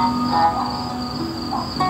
啊。